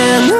and